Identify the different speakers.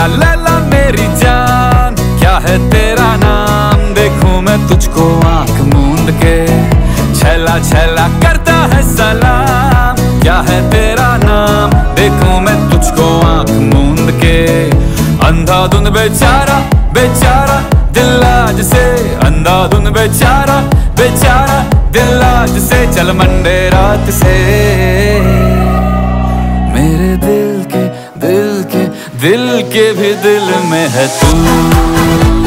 Speaker 1: लैला लैला मेरी जान। क्या है तेरा नाम? देखूँ मैं तुझको आँख मूंद के। छैला छैला करता है सलाम। क्या है तेरा नाम? देखूँ मैं तुझको आँख मूंद के। अंधाधुंध बेचारा बेचारा दिल आज से। अंधाधुंध बेचारा बेचारा दिल आज से। चल मंडे रात से। दिल के भी दिल में है तू।